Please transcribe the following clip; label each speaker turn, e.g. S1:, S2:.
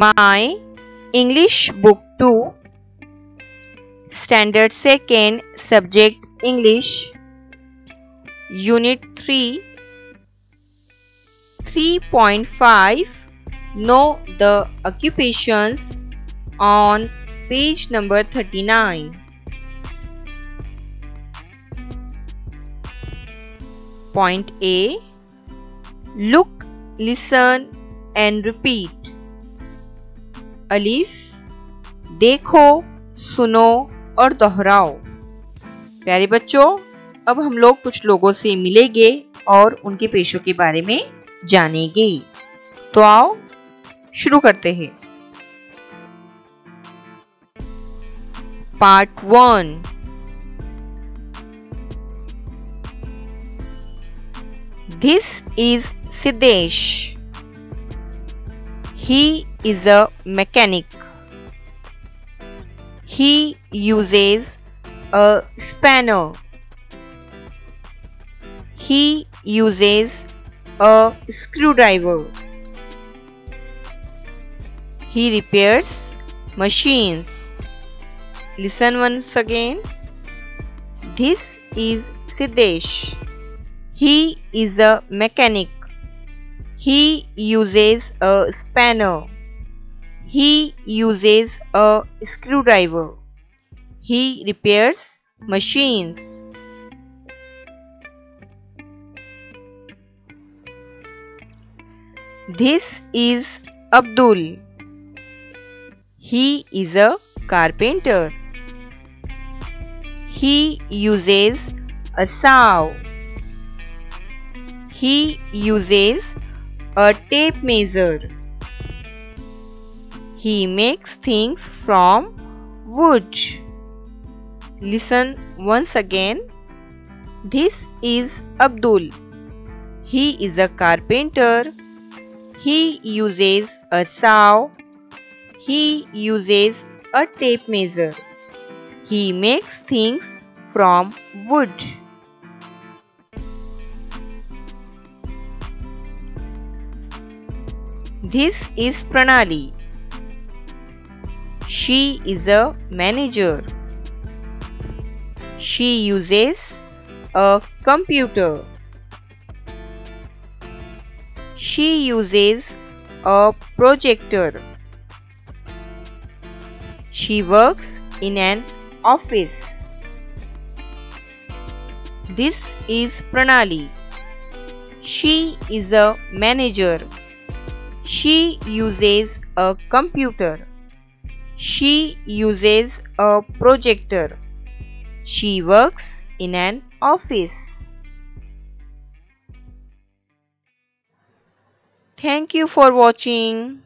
S1: My English Book 2 Standard 2nd Subject English Unit 3 3.5 Know the occupations on page number 39 Point A Look, listen and repeat. अलिफ, देखो, सुनो और दोहराओ। प्यारे बच्चों, अब हम लोग कुछ लोगों से मिलेंगे और उनके पेशों के बारे में जानेंगे। तो आओ, शुरू करते हैं। Part one. This is Siddesh. He is a mechanic. He uses a spanner. He uses a screwdriver. He repairs machines. Listen once again. This is Siddesh. He is a mechanic. He uses a spanner. He uses a screwdriver. He repairs machines. This is Abdul. He is a carpenter. He uses a saw. He uses a tape measure. He makes things from wood. Listen once again. This is Abdul. He is a carpenter. He uses a saw. He uses a tape measure. He makes things from wood. This is Pranali. She is a manager. She uses a computer. She uses a projector. She works in an office. This is Pranali. She is a manager. She uses a computer. She uses a projector. She works in an office. Thank you for watching.